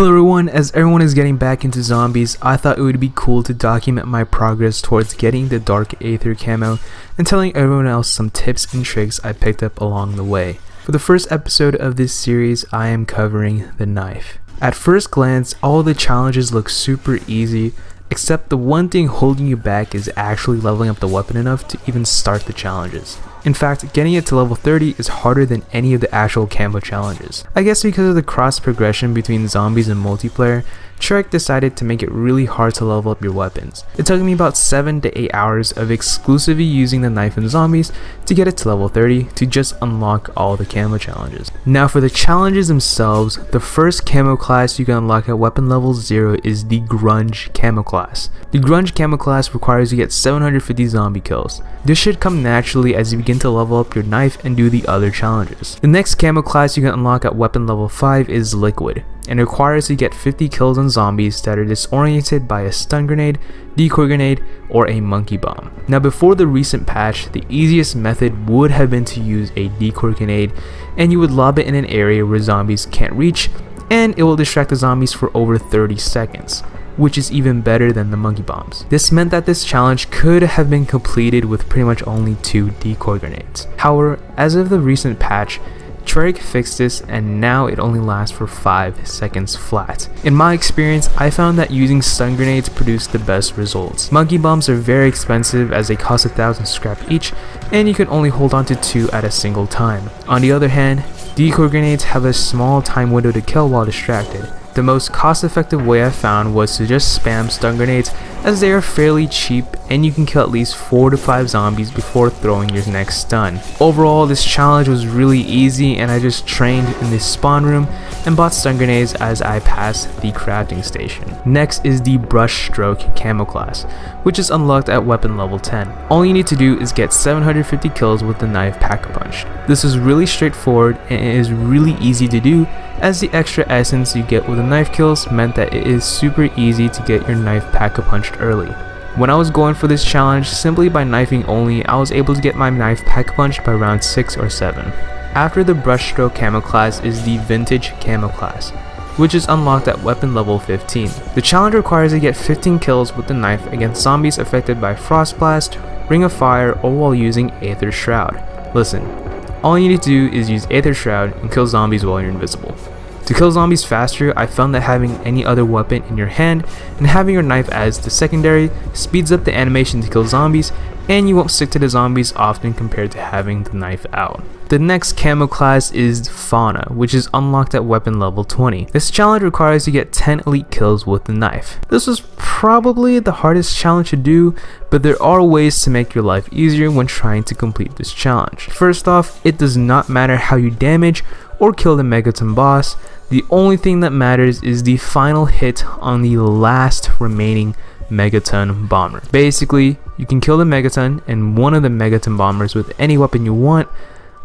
Hello everyone, as everyone is getting back into zombies, I thought it would be cool to document my progress towards getting the Dark Aether camo and telling everyone else some tips and tricks I picked up along the way. For the first episode of this series, I am covering the knife. At first glance, all the challenges look super easy, except the one thing holding you back is actually leveling up the weapon enough to even start the challenges. In fact, getting it to level 30 is harder than any of the actual camo challenges. I guess because of the cross progression between zombies and multiplayer, Treyarch decided to make it really hard to level up your weapons. It took me about 7 to 8 hours of exclusively using the knife and zombies to get it to level 30 to just unlock all the camo challenges. Now for the challenges themselves, the first camo class you can unlock at weapon level 0 is the Grunge camo class. The Grunge camo class requires you get 750 zombie kills. This should come naturally as you begin to level up your knife and do the other challenges. The next camo class you can unlock at weapon level 5 is Liquid and requires you to get 50 kills on zombies that are disoriented by a stun grenade, decoy grenade, or a monkey bomb. Now before the recent patch, the easiest method would have been to use a decoy grenade and you would lob it in an area where zombies can't reach and it will distract the zombies for over 30 seconds which is even better than the monkey bombs. This meant that this challenge could have been completed with pretty much only two decoy grenades. However, as of the recent patch, Treyarch fixed this and now it only lasts for 5 seconds flat. In my experience, I found that using stun grenades produced the best results. Monkey bombs are very expensive as they cost a thousand scrap each and you can only hold on to 2 at a single time. On the other hand, decoy grenades have a small time window to kill while distracted. The most cost effective way I found was to just spam stun grenades as they are fairly cheap and you can kill at least 4 to 5 zombies before throwing your next stun. Overall this challenge was really easy and I just trained in the spawn room and bought stun grenades as I passed the crafting station. Next is the brush stroke camo class which is unlocked at weapon level 10. All you need to do is get 750 kills with the knife pack-a-punched. This is really straightforward and it is really easy to do as the extra essence you get with the knife kills meant that it is super easy to get your knife pack-a-punched early. When I was going for this challenge, simply by knifing only, I was able to get my knife pack-a-punched by round 6 or 7. After the brushstroke camo class is the vintage camo class, which is unlocked at weapon level 15. The challenge requires you to get 15 kills with the knife against zombies affected by Frost Blast, Ring of Fire, or while using Aether Shroud. Listen, all you need to do is use Aether Shroud and kill zombies while you're invisible. To kill zombies faster, I found that having any other weapon in your hand and having your knife as the secondary speeds up the animation to kill zombies and you won't stick to the zombies often compared to having the knife out. The next camo class is Fauna, which is unlocked at weapon level 20. This challenge requires you to get 10 elite kills with the knife. This was probably the hardest challenge to do, but there are ways to make your life easier when trying to complete this challenge. First off, it does not matter how you damage or kill the Megaton boss, the only thing that matters is the final hit on the last remaining Megaton bomber. Basically, you can kill the Megaton and one of the Megaton bombers with any weapon you want,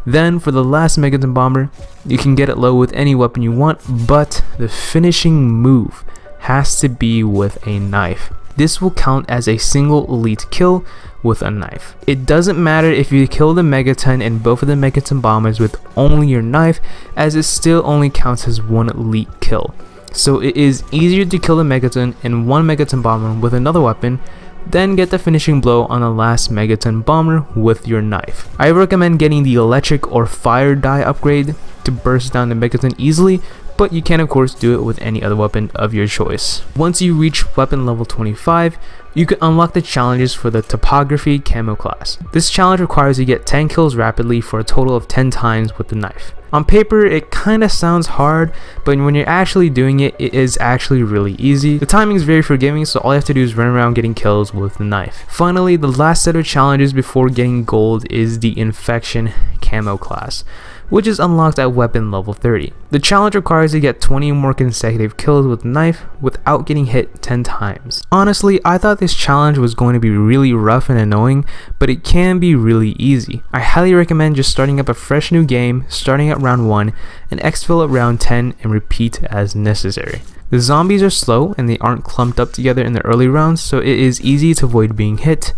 then for the last Megaton Bomber, you can get it low with any weapon you want, but the finishing move has to be with a knife. This will count as a single elite kill with a knife. It doesn't matter if you kill the Megaton and both of the Megaton bombers with only your knife as it still only counts as one elite kill. So it is easier to kill the Megaton and one Megaton bomber with another weapon then get the finishing blow on the last Megaton bomber with your knife. I recommend getting the electric or fire die upgrade to burst down the Megaton easily, but you can of course do it with any other weapon of your choice. Once you reach weapon level 25, you can unlock the challenges for the Topography Camo class. This challenge requires you get 10 kills rapidly for a total of 10 times with the knife. On paper, it kinda sounds hard, but when you're actually doing it, it is actually really easy. The timing is very forgiving, so all you have to do is run around getting kills with the knife. Finally, the last set of challenges before getting gold is the Infection Camo class which is unlocked at weapon level 30. The challenge requires you to get 20 more consecutive kills with knife without getting hit 10 times. Honestly, I thought this challenge was going to be really rough and annoying, but it can be really easy. I highly recommend just starting up a fresh new game, starting at round 1, and exfil at round 10 and repeat as necessary. The zombies are slow and they aren't clumped up together in the early rounds, so it is easy to avoid being hit.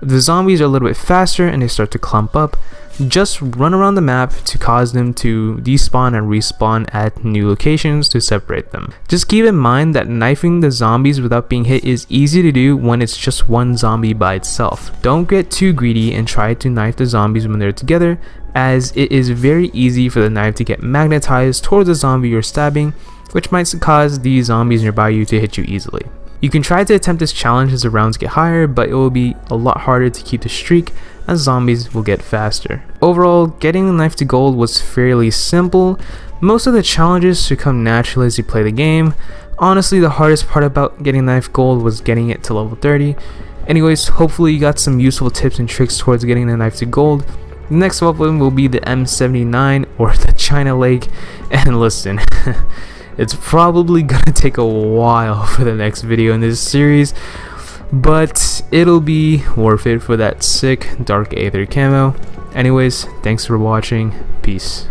The zombies are a little bit faster and they start to clump up, just run around the map to cause them to despawn and respawn at new locations to separate them. Just keep in mind that knifing the zombies without being hit is easy to do when it's just one zombie by itself. Don't get too greedy and try to knife the zombies when they're together as it is very easy for the knife to get magnetized towards the zombie you're stabbing which might cause the zombies nearby you to hit you easily. You can try to attempt this challenge as the rounds get higher, but it will be a lot harder to keep the streak as zombies will get faster. Overall, getting the knife to gold was fairly simple. Most of the challenges should come naturally as you play the game. Honestly, the hardest part about getting knife gold was getting it to level 30. Anyways, hopefully you got some useful tips and tricks towards getting the knife to gold. The next weapon will be the M79 or the China Lake. And listen, it's probably gonna take a while for the next video in this series but it'll be worth it for that sick dark aether camo. Anyways thanks for watching. Peace